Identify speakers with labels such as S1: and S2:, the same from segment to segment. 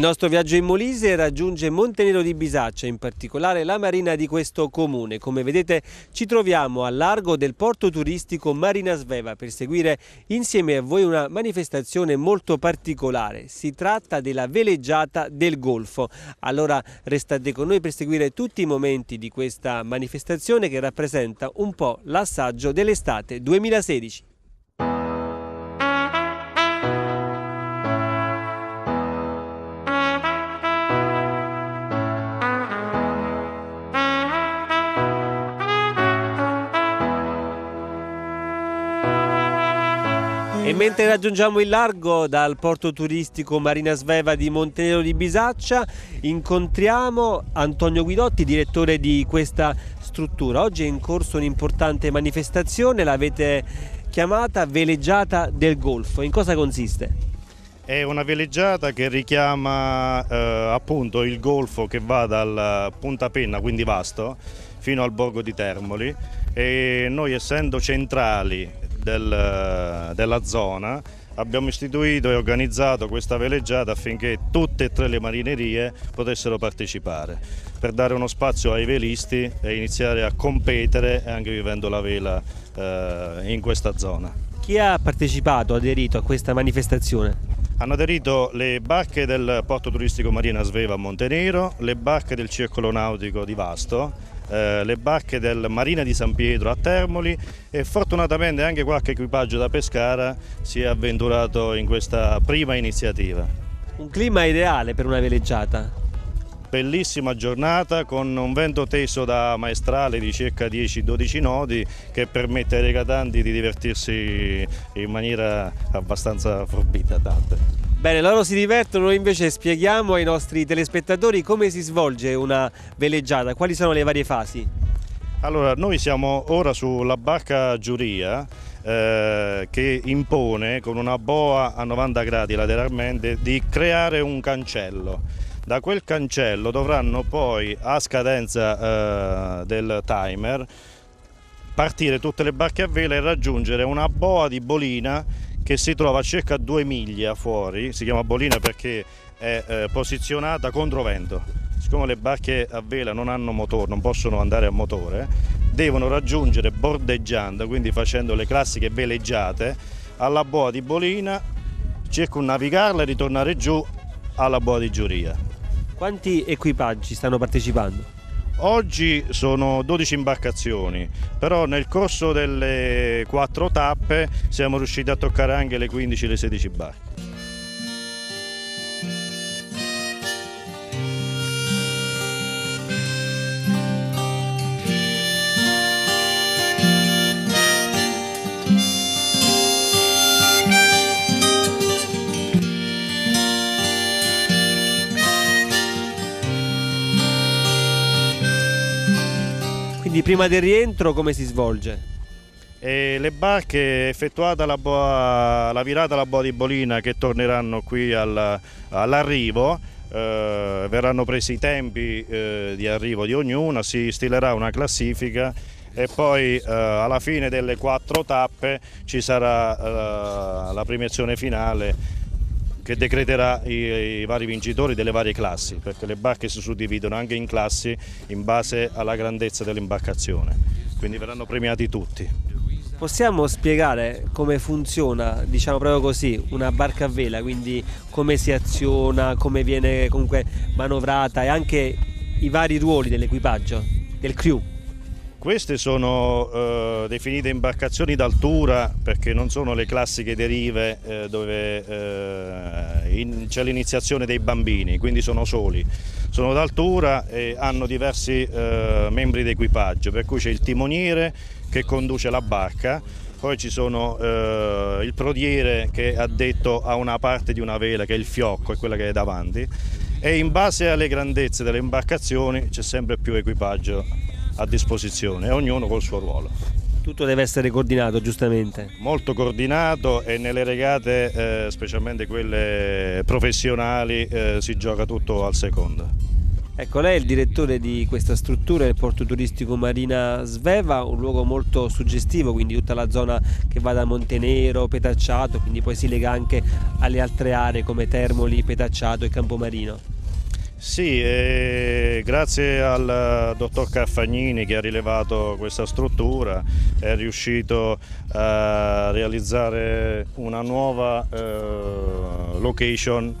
S1: nostro viaggio in Molise raggiunge Montenero di Bisaccia, in particolare la marina di questo comune. Come vedete ci troviamo a largo del porto turistico Marina Sveva per seguire insieme a voi una manifestazione molto particolare. Si tratta della veleggiata del Golfo. Allora restate con noi per seguire tutti i momenti di questa manifestazione che rappresenta un po' l'assaggio dell'estate 2016. E mentre raggiungiamo il largo dal porto turistico Marina Sveva di Montenero di Bisaccia incontriamo Antonio Guidotti, direttore di questa struttura. Oggi è in corso un'importante manifestazione, l'avete chiamata Veleggiata del Golfo. In cosa consiste?
S2: È una veleggiata che richiama eh, appunto il golfo che va dal Punta Penna, quindi Vasto, fino al borgo di Termoli e noi essendo centrali del, della zona abbiamo istituito e organizzato questa veleggiata affinché tutte e tre le marinerie potessero partecipare per dare uno spazio ai velisti e iniziare a competere anche vivendo la vela eh, in questa zona.
S1: Chi ha partecipato, aderito a questa manifestazione?
S2: Hanno aderito le barche del porto turistico Marina Sveva a Montenero, le barche del circolo nautico di Vasto, eh, le barche del Marina di San Pietro a Termoli e fortunatamente anche qualche equipaggio da Pescara si è avventurato in questa prima iniziativa.
S1: Un clima ideale per una veleggiata?
S2: Bellissima giornata con un vento teso da maestrale di circa 10-12 nodi che permette ai regatanti di divertirsi in maniera abbastanza forbita. Tante.
S1: Bene, loro si divertono, noi invece spieghiamo ai nostri telespettatori come si svolge una veleggiata, quali sono le varie fasi.
S2: Allora, noi siamo ora sulla barca giuria eh, che impone con una boa a 90 gradi lateralmente di creare un cancello. Da quel cancello dovranno poi a scadenza eh, del timer partire tutte le barche a vela e raggiungere una boa di bolina che si trova a circa due miglia fuori, si chiama bolina perché è eh, posizionata contro vento. Siccome le barche a vela non hanno motore, non possono andare a motore, devono raggiungere bordeggiando, quindi facendo le classiche veleggiate, alla boa di Bolina, circunnavigarla e ritornare giù alla boa di Giuria.
S1: Quanti equipaggi stanno partecipando?
S2: Oggi sono 12 imbarcazioni, però nel corso delle quattro tappe siamo riusciti a toccare anche le 15-16 barche.
S1: Quindi prima del rientro come si svolge?
S2: E le barche effettuata la, boa, la, virata alla boa di Bolina che torneranno qui al, all'arrivo eh, verranno presi i tempi eh, di arrivo di ognuna, si stilerà una classifica e poi eh, alla fine delle quattro tappe ci sarà eh, la premiazione finale che decreterà i, i, vari vincitori delle varie classi, perché le barche si suddividono anche in classi in base alla grandezza dell'imbarcazione, quindi verranno premiati tutti.
S1: Possiamo spiegare come funziona, diciamo proprio così, una barca a vela, quindi come si aziona, come viene comunque manovrata e anche i vari ruoli dell'equipaggio, del crew?
S2: Queste sono eh, definite imbarcazioni d'altura perché non sono le classiche derive eh, dove eh, c'è l'iniziazione dei bambini, quindi sono soli. Sono d'altura e hanno diversi eh, membri d'equipaggio, per cui c'è il timoniere che conduce la barca, poi ci sono eh, il prodiere che è addetto a una parte di una vela che è il fiocco, è quella che è davanti e in base alle grandezze delle imbarcazioni c'è sempre più equipaggio a disposizione, ognuno col suo ruolo.
S1: Tutto deve essere coordinato, giustamente.
S2: Molto coordinato e nelle regate, eh, specialmente quelle professionali, eh, si gioca tutto al secondo.
S1: Ecco, lei è il direttore di questa struttura, il porto turistico Marina Sveva, un luogo molto suggestivo, quindi tutta la zona che va da Montenero, Petacciato, quindi poi si lega anche alle altre aree come Termoli, Petacciato e Campomarino.
S2: Sì, eh, grazie al dottor Carfagnini che ha rilevato questa struttura, è riuscito a realizzare una nuova eh, location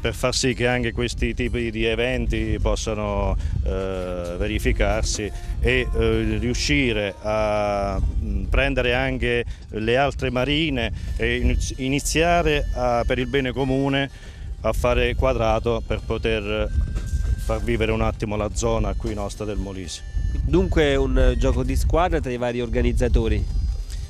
S2: per far sì che anche questi tipi di eventi possano eh, verificarsi e eh, riuscire a prendere anche le altre marine e iniziare a, per il bene comune a fare quadrato per poter far vivere un attimo la zona qui nostra del Molise.
S1: Dunque un gioco di squadra tra i vari organizzatori?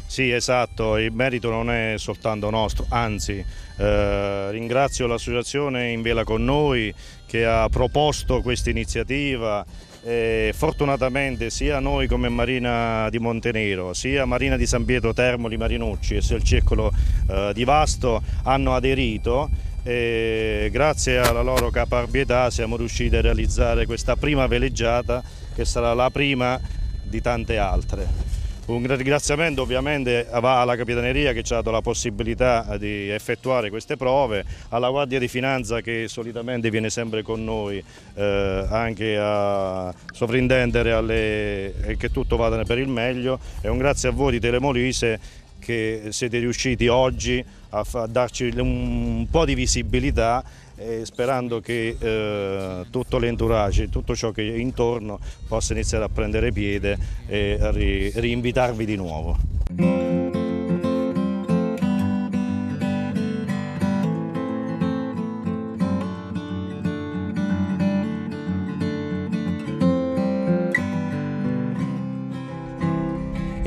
S2: Sì, esatto, il merito non è soltanto nostro, anzi eh, ringrazio l'associazione In Vela con noi che ha proposto questa iniziativa e fortunatamente sia noi come Marina di Montenero, sia Marina di San Pietro Termoli Marinucci e sia il Circolo eh, di Vasto hanno aderito e grazie alla loro caparbietà siamo riusciti a realizzare questa prima veleggiata che sarà la prima di tante altre. Un ringraziamento ovviamente va alla Capitaneria che ci ha dato la possibilità di effettuare queste prove, alla Guardia di Finanza che solitamente viene sempre con noi eh, anche a sovrintendere alle, che tutto vada per il meglio e un grazie a voi di Telemolise che siete riusciti oggi a, darci un po' di visibilità eh, sperando che eh, tutto l'entourage, tutto ciò che è intorno possa iniziare a prendere piede e a ri, rinvitarvi di nuovo.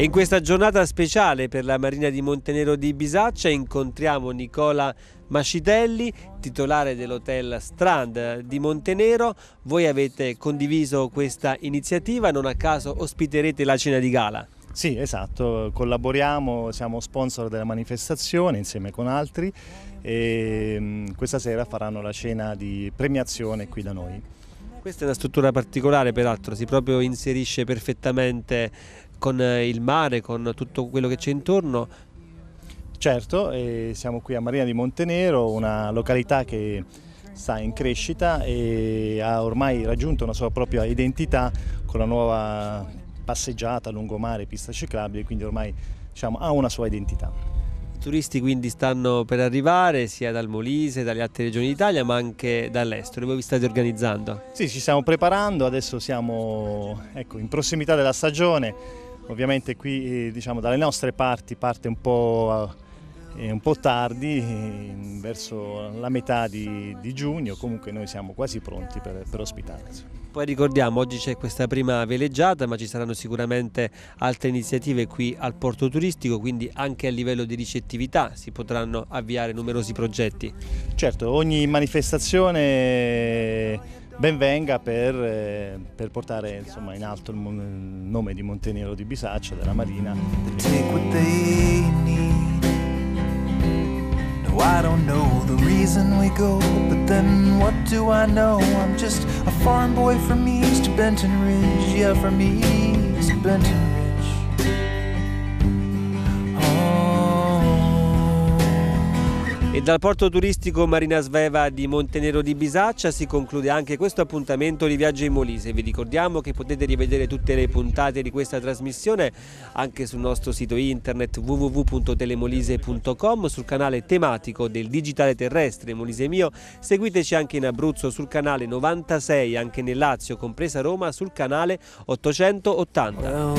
S1: In questa giornata speciale per la Marina di Montenero di Bisaccia incontriamo Nicola Mascitelli, titolare dell'hotel Strand di Montenero. Voi avete condiviso questa iniziativa, non a caso ospiterete la cena di gala.
S3: Sì, esatto, collaboriamo, siamo sponsor della manifestazione insieme con altri e mm, questa sera faranno la cena di premiazione qui da noi.
S1: Questa è una struttura particolare peraltro, si proprio inserisce perfettamente con il mare, con tutto quello che c'è intorno.
S3: Certo, siamo qui a Marina di Montenero, una località che sta in crescita e ha ormai raggiunto una sua propria identità con la nuova passeggiata lungomare, pista ciclabile, quindi ormai diciamo, ha una sua identità.
S1: I turisti quindi stanno per arrivare sia dal Molise, dalle altre regioni d'Italia ma anche dall'estero, voi vi state organizzando?
S3: Sì, ci stiamo preparando, adesso siamo ecco, in prossimità della stagione, Ovviamente qui diciamo, dalle nostre parti parte un po', eh, un po tardi, verso la metà di, di, giugno, comunque noi siamo quasi pronti per, per ospitarci.
S1: Poi ricordiamo, oggi c'è questa prima veleggiata, ma ci saranno sicuramente altre iniziative qui al porto turistico, quindi anche a livello di ricettività si potranno avviare numerosi progetti.
S3: Certo, ogni manifestazione ben venga per, eh, per portare insomma, in alto il, nome di Montenero di Bisaccia, della Marina. I don't know the reason we go, but then what do I know? I'm just a farm boy from East Benton Ridge, yeah, from East Benton Ridge.
S1: E dal porto turistico Marina Sveva di Montenero di Bisaccia si conclude anche questo appuntamento di Viaggio in Molise. Vi ricordiamo che potete rivedere tutte le puntate di questa trasmissione anche sul nostro sito internet www.telemolise.com, sul canale tematico del digitale terrestre Molise Mio. Seguiteci anche in Abruzzo sul canale 96, anche nel Lazio, compresa Roma, sul canale 880. Well,